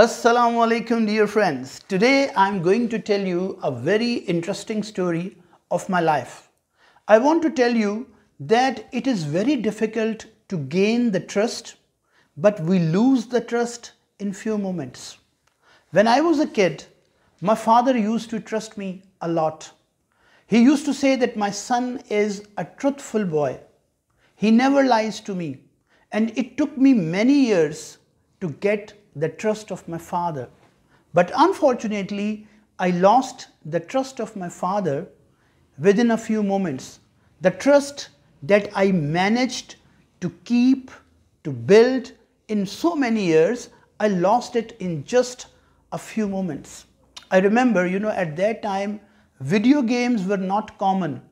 Assalamu alaikum dear friends. Today I am going to tell you a very interesting story of my life. I want to tell you that it is very difficult to gain the trust but we lose the trust in few moments. When I was a kid, my father used to trust me a lot. He used to say that my son is a truthful boy. He never lies to me and it took me many years to get the trust of my father. But unfortunately, I lost the trust of my father within a few moments. The trust that I managed to keep, to build in so many years, I lost it in just a few moments. I remember, you know, at that time, video games were not common.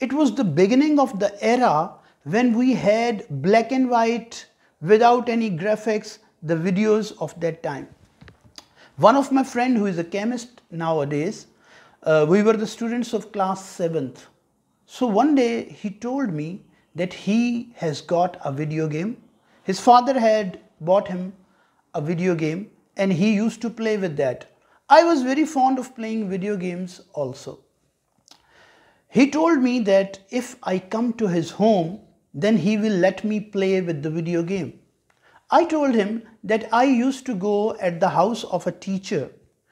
It was the beginning of the era when we had black and white without any graphics the videos of that time. One of my friend who is a chemist nowadays, uh, we were the students of class 7th. So one day he told me that he has got a video game. His father had bought him a video game and he used to play with that. I was very fond of playing video games also. He told me that if I come to his home, then he will let me play with the video game. I told him that I used to go at the house of a teacher.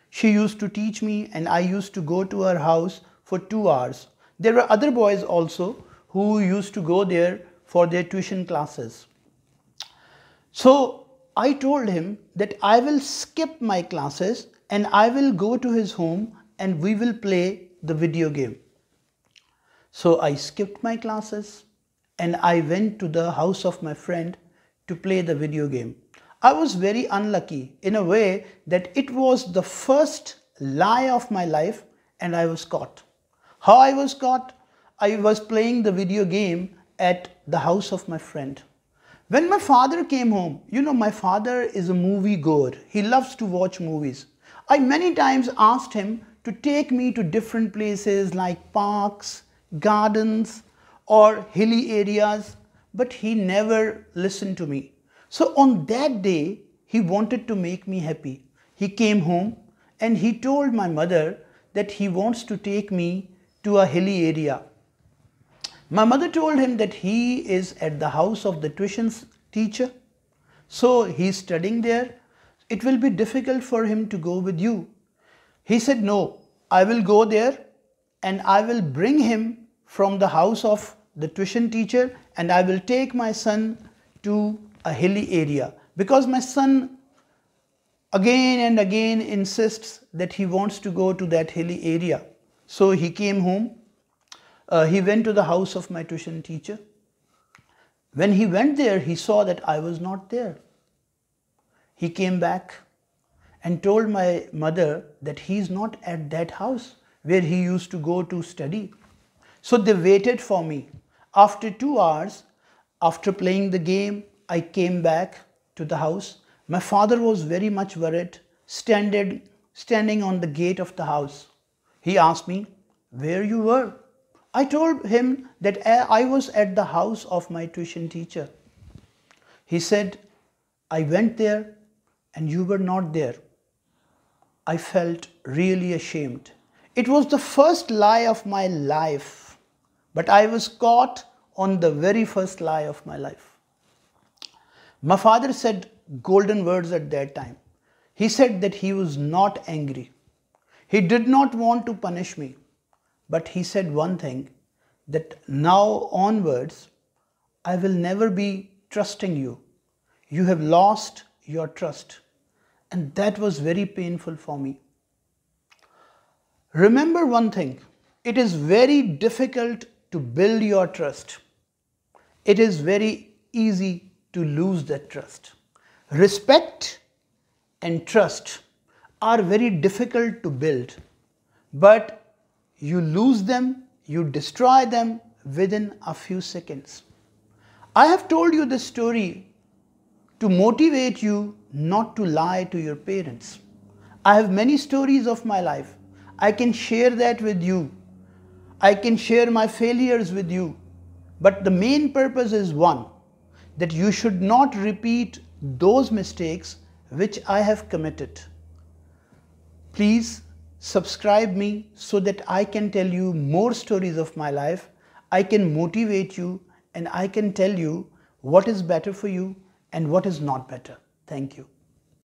She used to teach me and I used to go to her house for two hours. There were other boys also who used to go there for their tuition classes. So I told him that I will skip my classes and I will go to his home and we will play the video game. So I skipped my classes and I went to the house of my friend to play the video game. I was very unlucky in a way that it was the first lie of my life and I was caught. How I was caught? I was playing the video game at the house of my friend. When my father came home, you know, my father is a movie goer. He loves to watch movies. I many times asked him to take me to different places like parks, gardens, or hilly areas but he never listened to me. So on that day, he wanted to make me happy. He came home and he told my mother that he wants to take me to a hilly area. My mother told him that he is at the house of the tuition teacher. So he's studying there. It will be difficult for him to go with you. He said, no, I will go there and I will bring him from the house of the tuition teacher and I will take my son to a hilly area because my son again and again insists that he wants to go to that hilly area. So he came home. Uh, he went to the house of my tuition teacher. When he went there, he saw that I was not there. He came back and told my mother that he's not at that house where he used to go to study. So they waited for me. After two hours, after playing the game, I came back to the house. My father was very much worried, standing, standing on the gate of the house. He asked me, where you were? I told him that I was at the house of my tuition teacher. He said, I went there and you were not there. I felt really ashamed. It was the first lie of my life but I was caught on the very first lie of my life. My father said golden words at that time. He said that he was not angry. He did not want to punish me. But he said one thing that now onwards, I will never be trusting you. You have lost your trust. And that was very painful for me. Remember one thing it is very difficult to build your trust, it is very easy to lose that trust. Respect and trust are very difficult to build, but you lose them, you destroy them within a few seconds. I have told you this story to motivate you not to lie to your parents. I have many stories of my life. I can share that with you I can share my failures with you. But the main purpose is one that you should not repeat those mistakes which I have committed. Please subscribe me so that I can tell you more stories of my life. I can motivate you and I can tell you what is better for you and what is not better. Thank you.